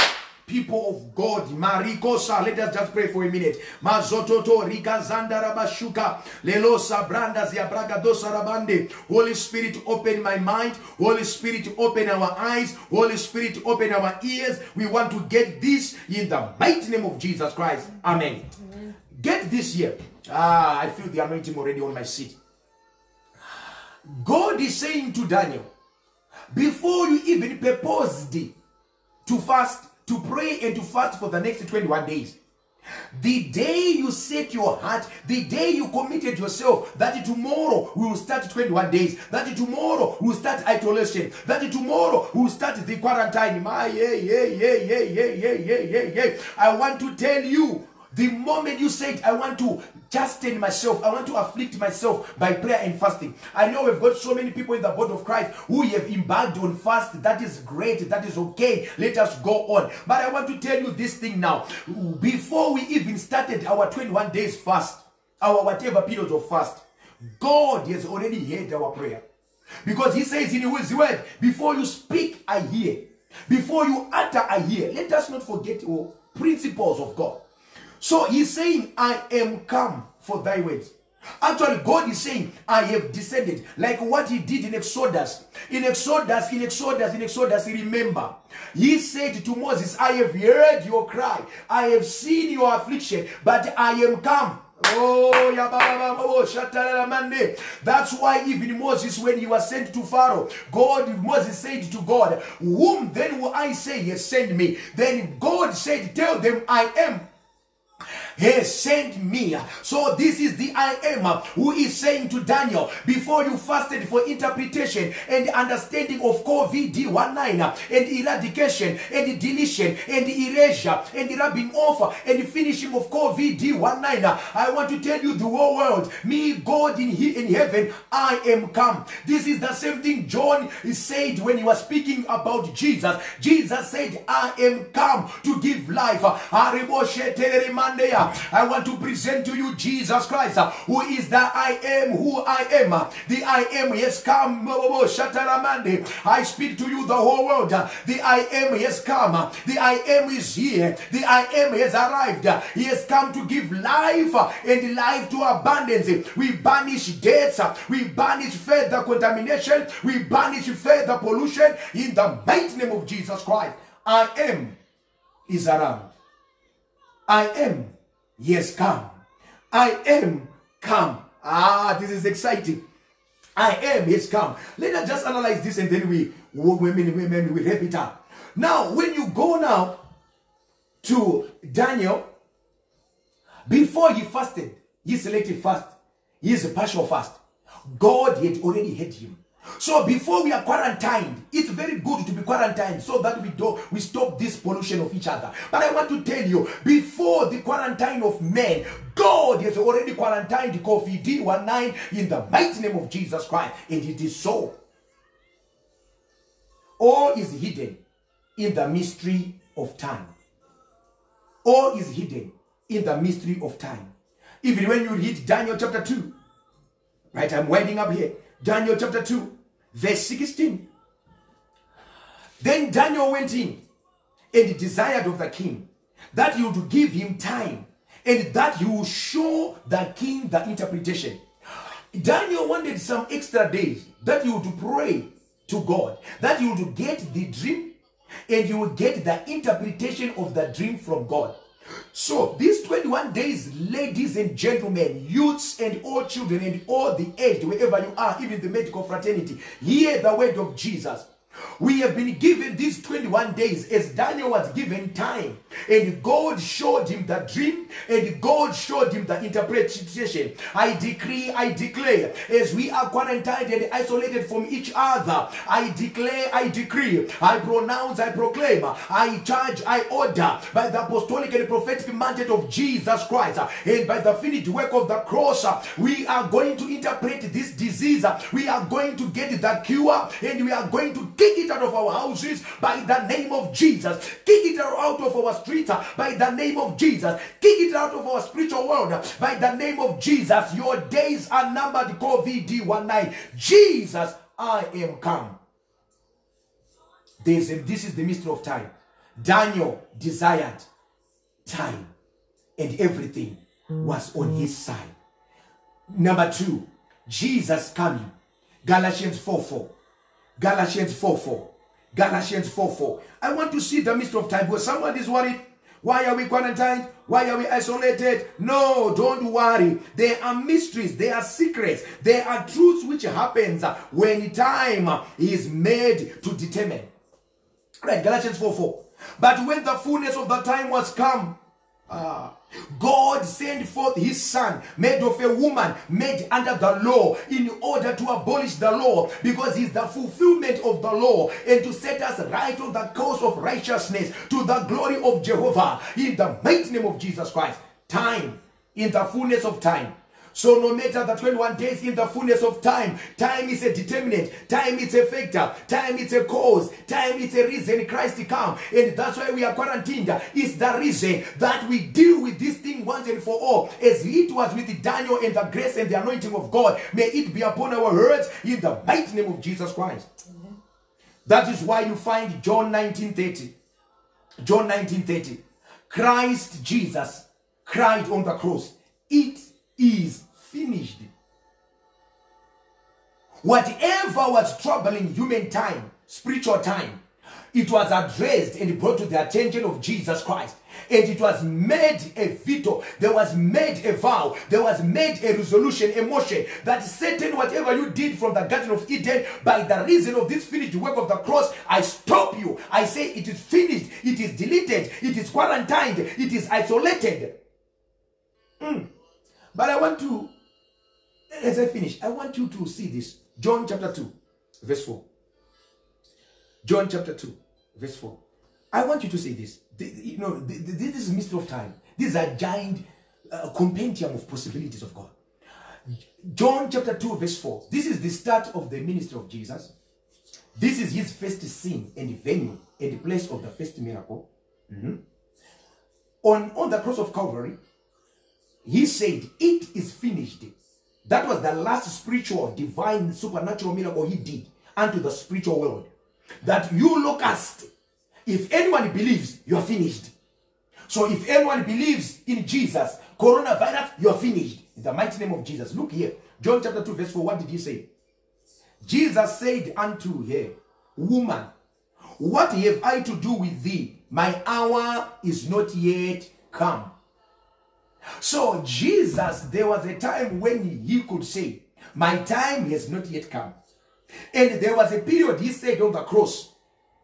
people of God, Marikosa, let us just pray for a minute. Mazototo, Rigazanda Rabashuka, Lelosa, Brandas, Yabragadosa Rabande. Holy Spirit, open my mind. Holy Spirit, open our eyes. Holy Spirit, open our ears. We want to get this in the mighty name of Jesus Christ. Amen. Get this here. Ah, I feel the anointing already on my seat. God is saying to Daniel, before you even proposed to fast, to pray and to fast for the next 21 days. The day you set your heart, the day you committed yourself, that tomorrow we will start 21 days, that tomorrow we will start isolation, that tomorrow we will start the quarantine. My, yeah, yeah, yeah, yeah, yeah, yeah, yeah, yeah. I want to tell you, the moment you said, I want to chasten myself, I want to afflict myself by prayer and fasting. I know we've got so many people in the body of Christ who have embarked on fast. That is great. That is okay. Let us go on. But I want to tell you this thing now. Before we even started our 21 days fast, our whatever period of fast, God has already heard our prayer. Because he says in his word, before you speak, I hear. Before you utter, I hear. Let us not forget principles of God. So he's saying, I am come for thy words. Actually, God is saying, I have descended. Like what he did in Exodus. In Exodus, in Exodus, in Exodus, remember. He said to Moses, I have heard your cry. I have seen your affliction, but I am come. Oh, that's why even Moses, when he was sent to Pharaoh, God, Moses said to God, Whom then will I say has sent me? Then God said, Tell them I am he sent me. So this is the I am who is saying to Daniel, before you fasted for interpretation and understanding of COVID-19 and eradication and deletion and erasure and rubbing off and finishing of COVID-19, I want to tell you the whole world, me, God in, he, in heaven, I am come. This is the same thing John said when he was speaking about Jesus. Jesus said, I am come to give life. I want to present to you Jesus Christ, who is the I am who I am. The I am has come. I speak to you the whole world. The I am has come. The I am is here. The I am has arrived. He has come to give life and life to abundance. We banish deaths. We banish further contamination. We banish further pollution in the mighty name of Jesus Christ. I am is around. I am Yes, come. I am come. Ah, this is exciting. I am, yes, come. Let us just analyze this and then we, we wrap it up. Now, when you go now to Daniel, before he fasted, he selected fast. He is a partial fast. God had already had him. So before we are quarantined, it's very good to be quarantined so that we do we stop this pollution of each other. But I want to tell you, before the quarantine of men, God has already quarantined the COVID-19 in the mighty name of Jesus Christ. And it is so. All is hidden in the mystery of time. All is hidden in the mystery of time. Even when you read Daniel chapter 2, right? I'm winding up here. Daniel chapter 2, verse 16. Then Daniel went in and desired of the king that he would give him time and that he would show the king the interpretation. Daniel wanted some extra days that he would pray to God, that he would get the dream and he would get the interpretation of the dream from God. So these 21 days, ladies and gentlemen, youths and all children and all the aged, wherever you are, even the medical fraternity, hear the word of Jesus. We have been given these 21 days as Daniel was given time, and God showed him the dream, and God showed him the interpretation. I decree, I declare, as we are quarantined and isolated from each other, I declare, I decree, I pronounce, I proclaim, I charge, I order by the apostolic and prophetic mandate of Jesus Christ, and by the finished work of the cross, we are going to interpret this disease, we are going to get the cure, and we are going to kick it out of our houses by the name of Jesus. Kick it out of our streets by the name of Jesus. Kick it out of our spiritual world by the name of Jesus. Your days are numbered. COVID 19. Jesus, I am come. This, this is the mystery of time. Daniel desired time, and everything was on his side. Number two, Jesus coming. Galatians 4 4. Galatians 4 4. Galatians 4 4. I want to see the mystery of time somebody is worried. Why are we quarantined? Why are we isolated? No, don't worry. There are mysteries, there are secrets, there are truths which happens when time is made to determine. Right, Galatians 4 4. But when the fullness of the time was come, Ah, God sent forth his son, made of a woman, made under the law, in order to abolish the law, because he's the fulfillment of the law, and to set us right on the course of righteousness to the glory of Jehovah, in the mighty name of Jesus Christ. Time, in the fullness of time. So no matter the 21 days in the fullness of time, time is a determinant, time is a factor, time is a cause, time is a reason Christ to come. And that's why we are quarantined. It's the reason that we deal with this thing once and for all. As it was with Daniel and the grace and the anointing of God, may it be upon our hearts in the mighty name of Jesus Christ. That is why you find John 19:30. John 19:30. Christ Jesus cried on the cross, It is finished. Whatever was troubling human time, spiritual time, it was addressed and brought to the attention of Jesus Christ. And it was made a veto, there was made a vow, there was made a resolution, a motion that Satan, whatever you did from the Garden of Eden, by the reason of this finished work of the cross, I stop you. I say it is finished, it is deleted, it is quarantined, it is isolated. Mm. But I want to, as I finish, I want you to see this. John chapter 2, verse 4. John chapter 2, verse 4. I want you to see this. You know, this is mystery of time. This is a giant uh, compendium of possibilities of God. John chapter 2, verse 4. This is the start of the ministry of Jesus. This is his first scene and venue and the place of the first miracle. Mhm. On, on the cross of Calvary, he said, It is finished. That was the last spiritual, divine, supernatural miracle he did unto the spiritual world. That you locust, if anyone believes, you are finished. So if anyone believes in Jesus, coronavirus, you are finished. In the mighty name of Jesus. Look here. John chapter 2, verse 4. What did he say? Jesus said unto her, Woman, what have I to do with thee? My hour is not yet come. So, Jesus, there was a time when he could say, My time has not yet come. And there was a period he said on the cross,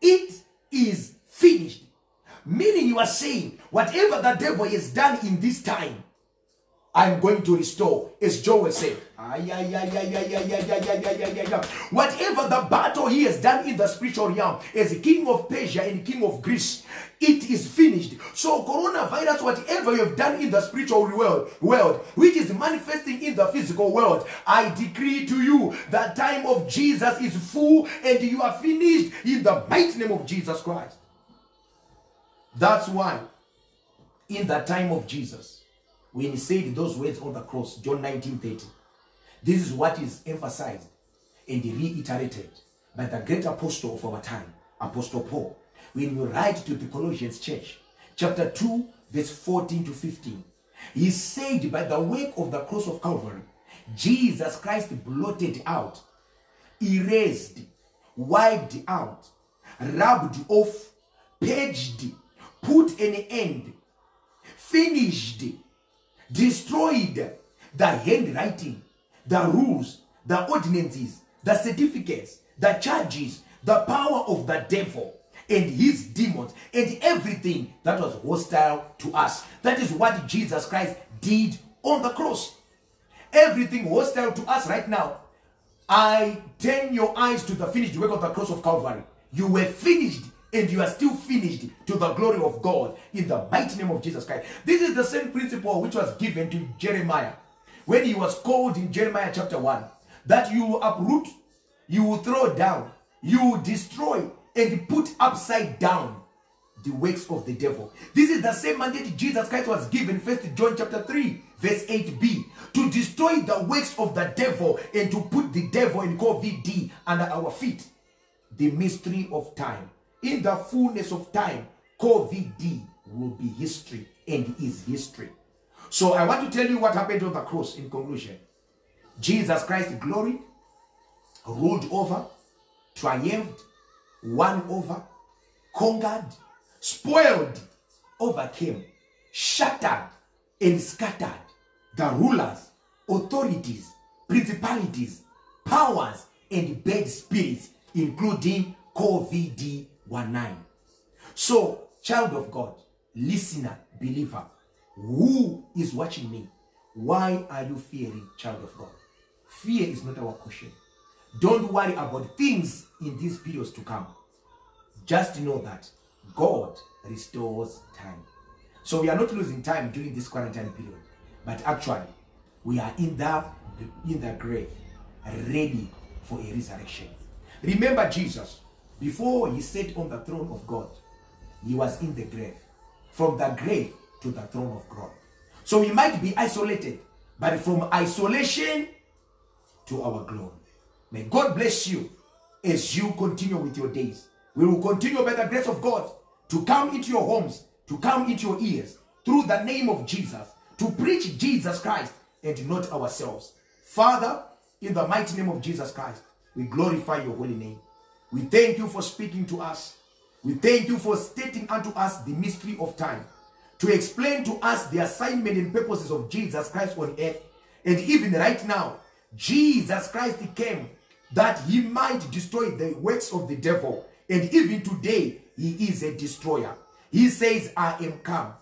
It is finished. Meaning, he was saying, Whatever the devil has done in this time, I'm going to restore. As Joel said, whatever the battle he has done in the spiritual realm as king of Persia and king of Greece, it is finished. So coronavirus, whatever you have done in the spiritual world, world, which is manifesting in the physical world, I decree to you, that time of Jesus is full and you are finished in the mighty name of Jesus Christ. That's why in the time of Jesus, when he said those words on the cross, John 19 30. This is what is emphasized and reiterated by the great apostle of our time, Apostle Paul, when you write to the Colossians church, chapter 2, verse 14 to 15. He said, by the work of the cross of Calvary, Jesus Christ blotted out, erased, wiped out, rubbed off, purged, put an end, finished, destroyed the handwriting, the rules, the ordinances, the certificates, the charges, the power of the devil and his demons and everything that was hostile to us. That is what Jesus Christ did on the cross. Everything hostile to us right now. I turn your eyes to the finished work of the cross of Calvary. You were finished and you are still finished to the glory of God in the mighty name of Jesus Christ. This is the same principle which was given to Jeremiah when he was called in Jeremiah chapter 1 that you will uproot, you will throw down, you will destroy, and put upside down the works of the devil. This is the same mandate Jesus Christ was given, First John chapter 3, verse 8b, to destroy the works of the devil and to put the devil in COVID under our feet. The mystery of time. In the fullness of time, COVID will be history and is history. So I want to tell you what happened on the cross in conclusion. Jesus Christ glory ruled over, triumphed, won over, conquered, spoiled, overcame, shattered, and scattered the rulers, authorities, principalities, powers, and bad spirits, including COVID 19. So, child of God, listener, believer, who is watching me? Why are you fearing, child of God? Fear is not our question. Don't worry about things in these periods to come. Just know that God restores time. So we are not losing time during this quarantine period, but actually we are in the in the grave, ready for a resurrection. Remember Jesus, before he sat on the throne of God, he was in the grave. From the grave to the throne of God. So we might be isolated, but from isolation to our glory. May God bless you as you continue with your days. We will continue by the grace of God to come into your homes, to come into your ears through the name of Jesus, to preach Jesus Christ and not ourselves. Father, in the mighty name of Jesus Christ, we glorify your holy name. We thank you for speaking to us. We thank you for stating unto us the mystery of time, to explain to us the assignment and purposes of Jesus Christ on earth. And even right now, Jesus Christ came that he might destroy the works of the devil. And even today, he is a destroyer. He says, I am come.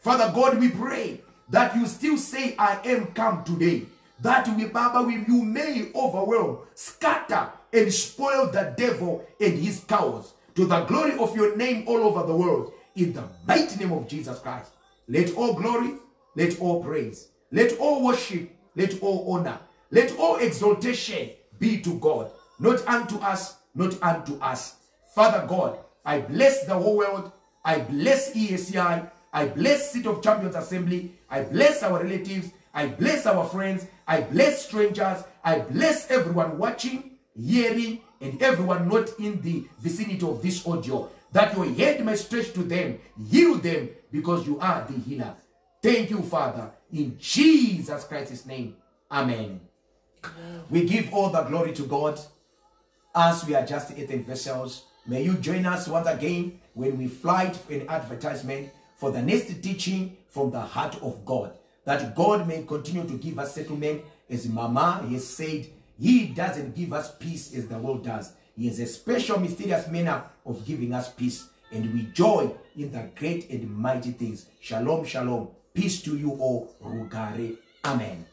Father God, we pray that you still say, I am come today. That we, Baba, we, you may overwhelm, scatter, and spoil the devil and his cows to the glory of your name all over the world. In the mighty name of Jesus Christ. Let all glory, let all praise, let all worship, let all honor, let all exaltation be to God, not unto us, not unto us. Father God, I bless the whole world. I bless EACI. I bless City of Champions Assembly. I bless our relatives. I bless our friends. I bless strangers. I bless everyone watching, hearing, and everyone not in the vicinity of this audio. That your hand may stretch to them, heal them, because you are the healer. Thank you, Father, in Jesus Christ's name. Amen. We give all the glory to God as we are just earthen vessels. May you join us once again when we fly to an advertisement for the next teaching from the heart of God. That God may continue to give us settlement as Mama has said, he doesn't give us peace as the world does. He has a special mysterious manner of giving us peace and we joy in the great and mighty things. Shalom, shalom. Peace to you all. Rugare. Amen.